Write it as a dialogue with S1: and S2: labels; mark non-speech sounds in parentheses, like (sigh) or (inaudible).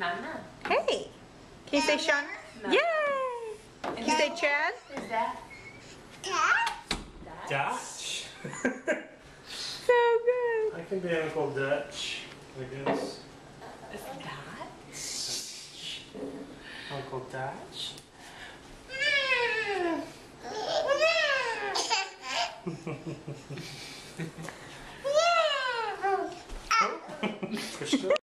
S1: Nana.
S2: Hey. Can you say Sean?
S1: Yeah!
S2: Yay. Can you say Chad?
S1: Is that? Dutch.
S3: Dutch. (laughs)
S2: So good.
S3: I can be Uncle Dutch, I guess.
S1: Is that?
S3: Uncle Dutch. (laughs) (laughs)